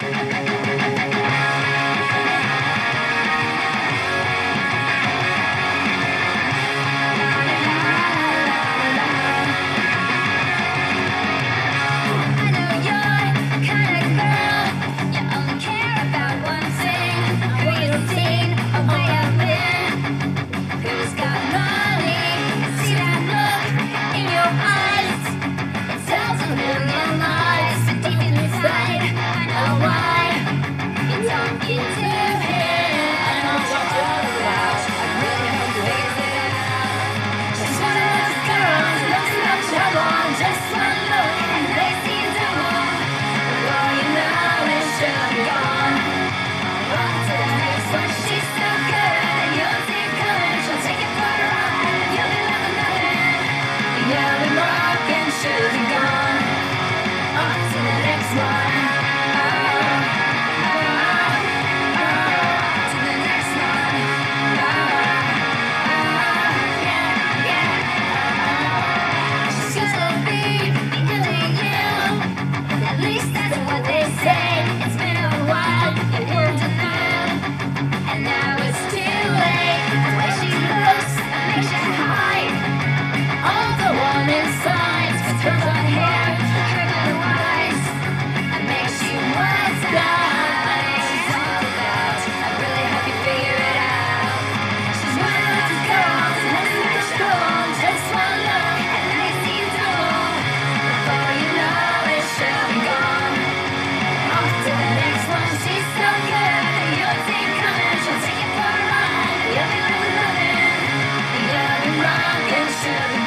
I City.